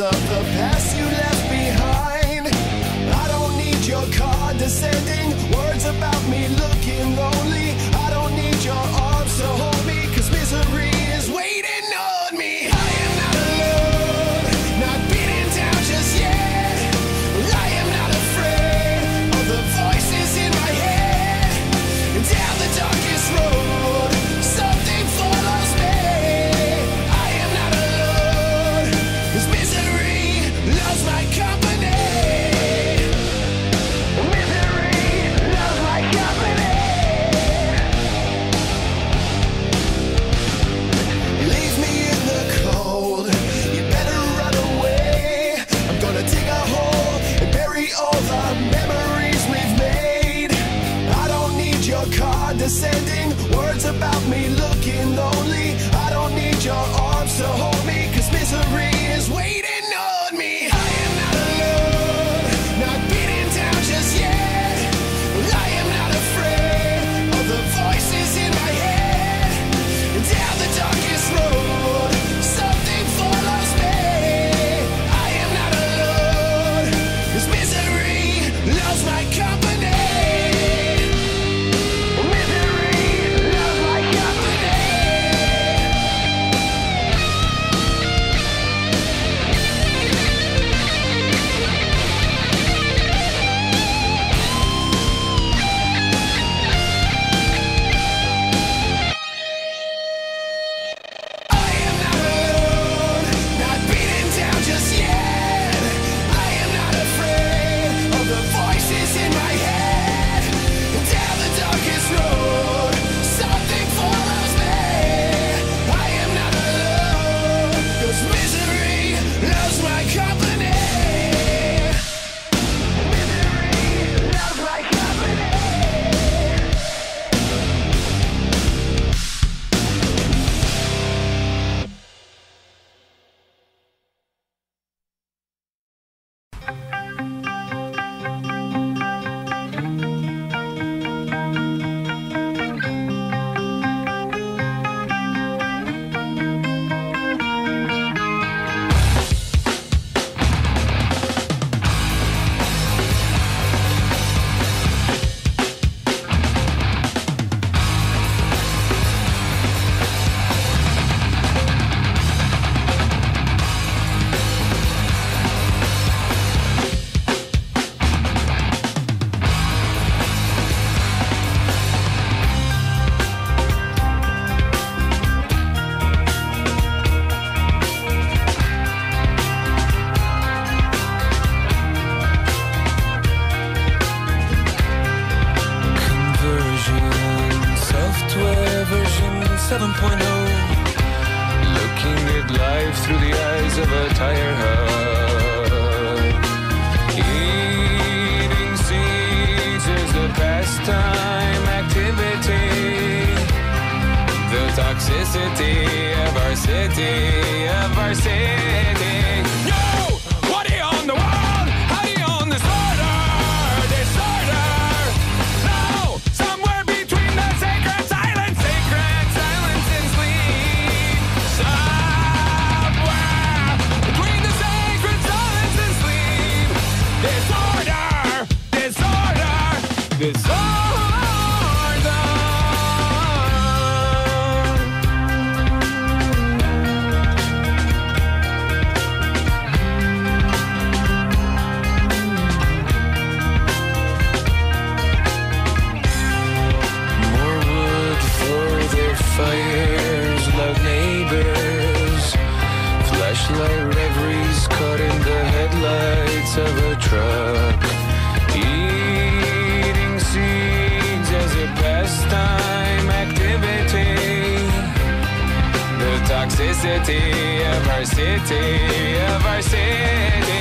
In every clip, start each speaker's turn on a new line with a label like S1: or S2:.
S1: of the past. So hold
S2: 7.0. Looking at life through the eyes of a tire hub. Eating seeds is a pastime activity. The toxicity of our city, of our city. fires, loud neighbors, flashlight reveries caught in the headlights of a truck, eating seeds as a pastime activity. The toxicity of our city, of our city.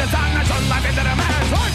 S2: The sun, I shone life into the